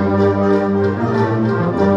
Música